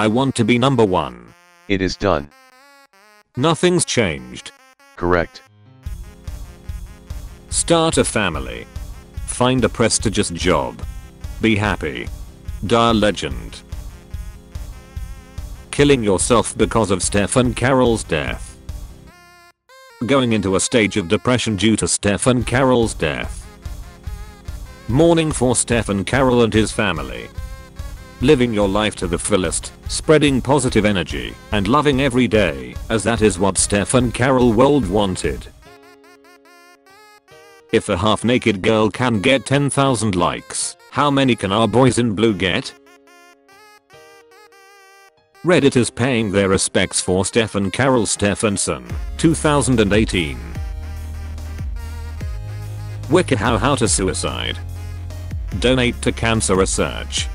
I want to be number one. It is done. Nothing's changed. Correct. Start a family. Find a prestigious job. Be happy. Die legend. Killing yourself because of Stefan Karl's death. Going into a stage of depression due to Stefan Karl's death. Mourning for Stefan Karl and his family. Living your life to the fullest, spreading positive energy, and loving every day, as that is what Stefan Karl World wanted. If a half-naked girl can get 10,000 likes, how many can our boys in blue get? Reddit is paying their respects for Stefan Karl Stefansson, 2018. WikiHow How to Suicide. Donate to cancer research.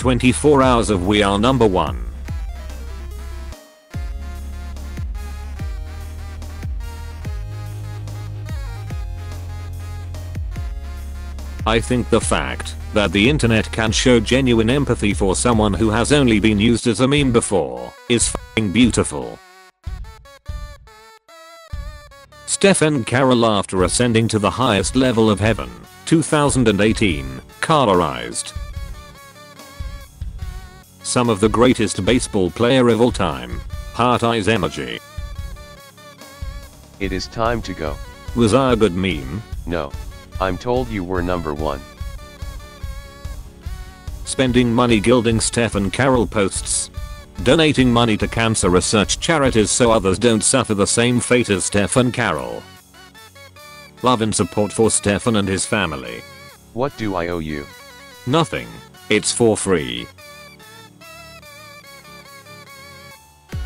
24 hours of We Are Number 1. I think the fact that the internet can show genuine empathy for someone who has only been used as a meme before is f***ing beautiful. Stefan Karl after ascending to the highest level of heaven, 2018, colorized. Some of the greatest baseball player of all time. Heart eyes emoji. It is time to go. Was I a good meme? No. I'm told you were number one. Spending money gilding Stefan Karl posts. Donating money to cancer research charities so others don't suffer the same fate as Stefan Karl. Love and support for Stefan and his family. What do I owe you? Nothing. It's for free.